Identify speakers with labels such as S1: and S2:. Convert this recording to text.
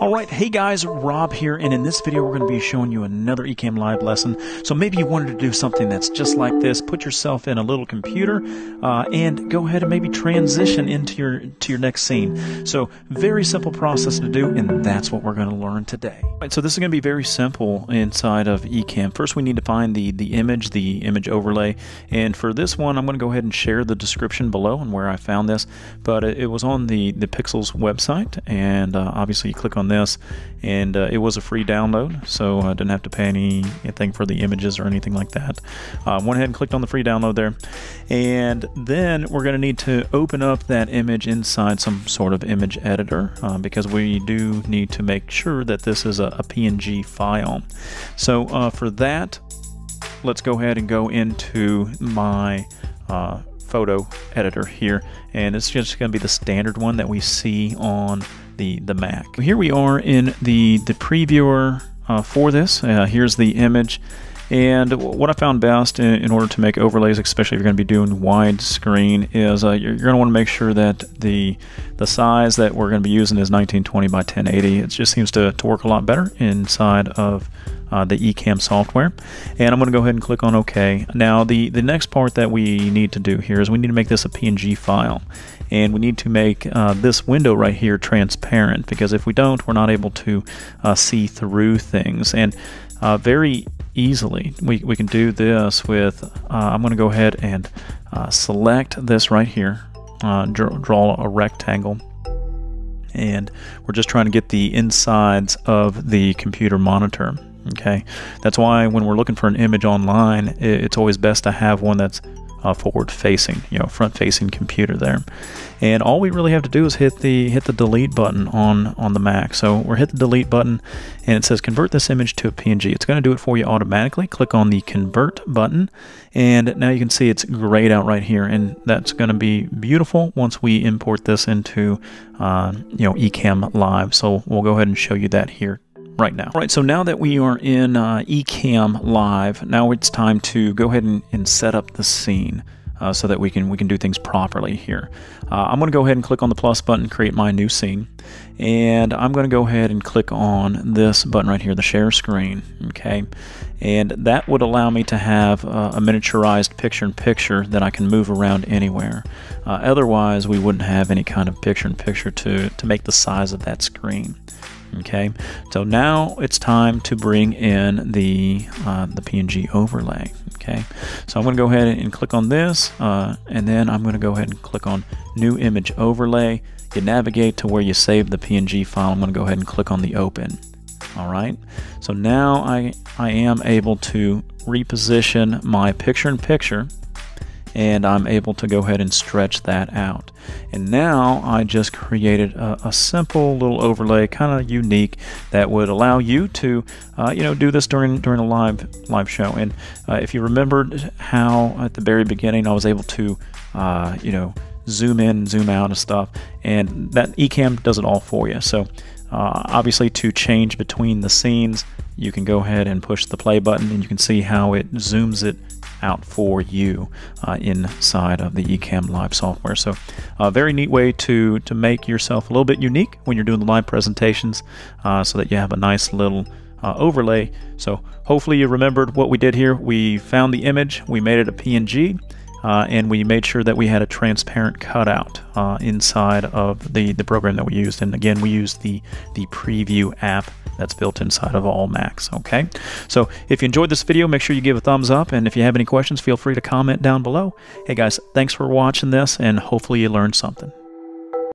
S1: All right, hey guys, Rob here, and in this video we're going to be showing you another Ecamm Live lesson. So maybe you wanted to do something that's just like this. Put yourself in a little computer uh, and go ahead and maybe transition into your to your next scene. So very simple process to do, and that's what we're going to learn today. So this is going to be very simple inside of Ecamm. First, we need to find the the image, the image overlay, and for this one, I'm going to go ahead and share the description below and where I found this. But it, it was on the the Pexels website, and uh, obviously you click on this and uh, it was a free download so I didn't have to pay anything for the images or anything like that. Uh, went ahead and clicked on the free download there and then we're going to need to open up that image inside some sort of image editor uh, because we do need to make sure that this is a, a PNG file. So uh, for that let's go ahead and go into my uh, photo editor here and it's just going to be the standard one that we see on the, the Mac. Here we are in the, the previewer uh, for this. Uh, here's the image. And what I found best in, in, order to make overlays, especially if you're going to be doing widescreen, is uh, you're, you're, going to want to make sure that the the size that we're going to be using is 1920 by 1080. It just seems to, to work a lot better inside of uh, the Ecamm software. And I'm going to go ahead and click on OK. Now the, the next part that we need to do here is we need to make this a PNG file. And we need to make uh, this window right here transparent because if we don't, we're not able to uh, see through things. And uh, very easily, we, we can do this with, uh, I'm going to go ahead and uh, select this right here, draw, draw a rectangle and we're just trying to get the insides of the computer monitor okay. That's why when we're looking for an image online it's always best to have one that's uh, forward facing you know front facing computer there. And all we really have to do is hit the hit the delete button on on the Mac. So we're hit the delete button and it says convert this image to a PNG it's going to do it for you automatically. Click on the convert button and now you can see it's grayed out right here and that's going to be beautiful once we import this into uh, you know Ecamm Live. So we'll go ahead and show you that here right now. All right, so now that we are in uh, Ecamm Live, now it's time to go ahead and, and set up the scene. Uh, so that we can we can do things properly here. Uh, I'm going to go ahead and click on the plus button, create my new scene, and I'm going to go ahead and click on this button right here, the share screen. Okay, and that would allow me to have uh, a miniaturized picture-in-picture that I can move around anywhere. Uh, otherwise, we wouldn't have any kind of picture-in-picture -picture to to make the size of that screen. Okay, so now it's time to bring in the uh, the PNG overlay. Okay, so I'm going to go ahead and click on this, uh, and then I'm going to go ahead and click on New Image Overlay. You navigate to where you saved the PNG file. I'm going to go ahead and click on the Open. All right, so now I I am able to reposition my picture-in-picture and I'm able to go ahead and stretch that out. And now I just created a, a simple little overlay, kind of unique, that would allow you to, uh, you know, do this during during a live live show. And uh, if you remembered how at the very beginning I was able to, uh, you know, zoom in, zoom out and stuff, and that Ecamm does it all for you. So uh, obviously to change between the scenes, you can go ahead and push the play button and you can see how it zooms it out for you uh, inside of the Ecamm Live software. So a very neat way to, to make yourself a little bit unique when you're doing the live presentations uh, so that you have a nice little uh, overlay. So hopefully you remembered what we did here. We found the image, we made it a PNG, uh, and we made sure that we had a transparent cutout uh, inside of the, the program that we used. And again, we used the, the preview app that's built inside of all Macs. Okay, so if you enjoyed this video, make sure you give a thumbs up, and if you have any questions, feel free to comment down below. Hey guys, thanks for watching this, and hopefully you learned something.